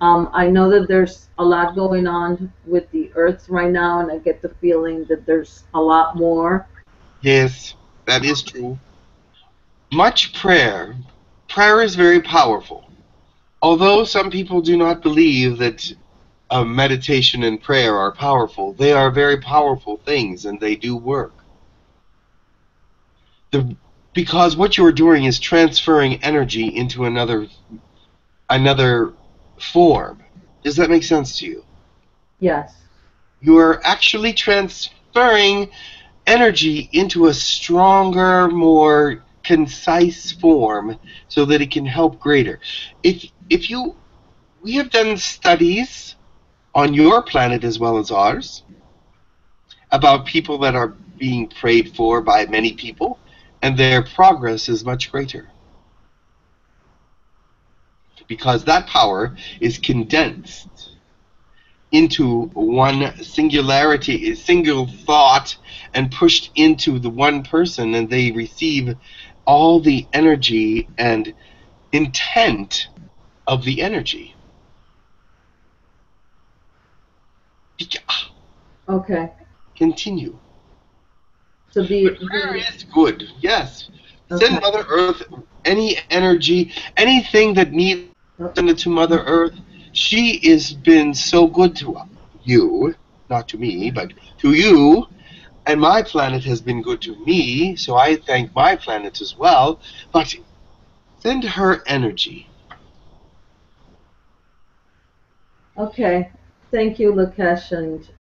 Um, I know that there's a lot going on with the earth right now, and I get the feeling that there's a lot more. Yes, that is true. Much prayer. Prayer is very powerful. Although some people do not believe that uh, meditation and prayer are powerful, they are very powerful things and they do work. The, because what you're doing is transferring energy into another another form. Does that make sense to you? Yes. You are actually transferring energy into a stronger, more concise form so that it can help greater. If if you we have done studies on your planet as well as ours about people that are being prayed for by many people and their progress is much greater because that power is condensed into one singularity, a single thought, and pushed into the one person, and they receive all the energy and intent of the energy. Okay. Continue. So the, Prayer is good, yes. Okay. Send Mother Earth any energy, anything that needs send it to Mother Earth. She has been so good to you, not to me, but to you, and my planet has been good to me, so I thank my planet as well. But send her energy. okay. Thank you, Lakesh, and